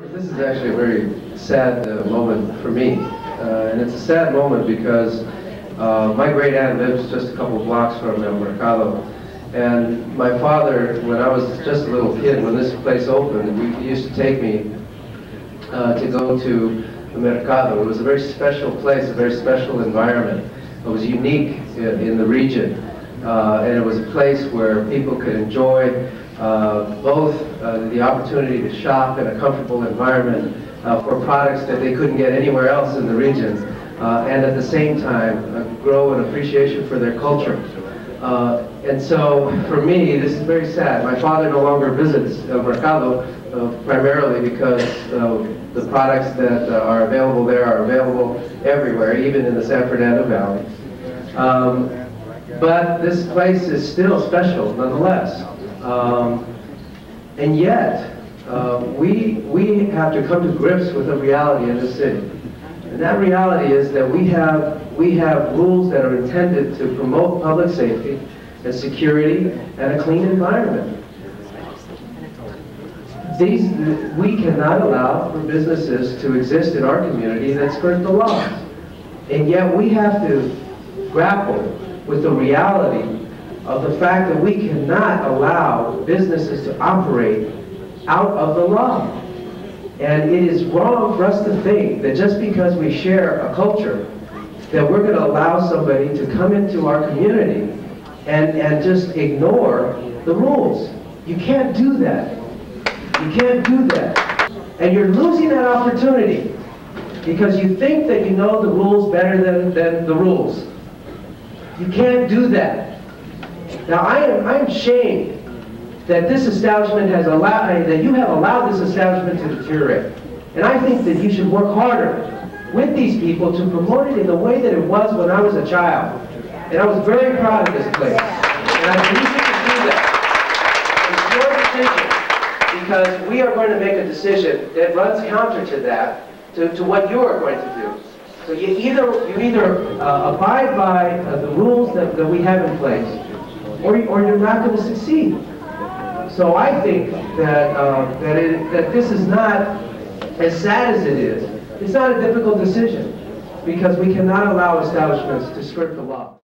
This is actually a very sad uh, moment for me. Uh, and it's a sad moment because uh, my great aunt lives just a couple blocks from El Mercado. And my father, when I was just a little kid, when this place opened, he used to take me uh, to go to the Mercado. It was a very special place, a very special environment. It was unique in, in the region. Uh, and it was a place where people could enjoy uh, both uh, the opportunity to shop in a comfortable environment uh, for products that they couldn't get anywhere else in the region, uh, and at the same time uh, grow an appreciation for their culture. and so, for me, this is very sad. My father no longer visits Mercado, primarily because the products that are available there are available everywhere, even in the San Fernando Valley. Um, but this place is still special nonetheless. Um, and yet, uh, we, we have to come to grips with a reality in the city. And that reality is that we have, we have rules that are intended to promote public safety and security and a clean environment. These, we cannot allow for businesses to exist in our community that skirt the laws. And yet we have to grapple with the reality of the fact that we cannot allow businesses to operate out of the law. And it is wrong for us to think that just because we share a culture, that we're going to allow somebody to come into our community and, and just ignore the rules. You can't do that. You can't do that. And you're losing that opportunity because you think that you know the rules better than, than the rules. You can't do that. Now I am I am ashamed that this establishment has allowed uh, that you have allowed this establishment to deteriorate. And I think that you should work harder with these people to promote it in the way that it was when I was a child. And I was very proud of this place. And I believe you to do that. It's your decision because we are going to make a decision that runs counter to that, to, to what you are going to do. So you either, you either uh, abide by uh, the rules that, that we have in place, or, or you're not going to succeed. So I think that, uh, that, it, that this is not, as sad as it is, it's not a difficult decision, because we cannot allow establishments to skirt the law.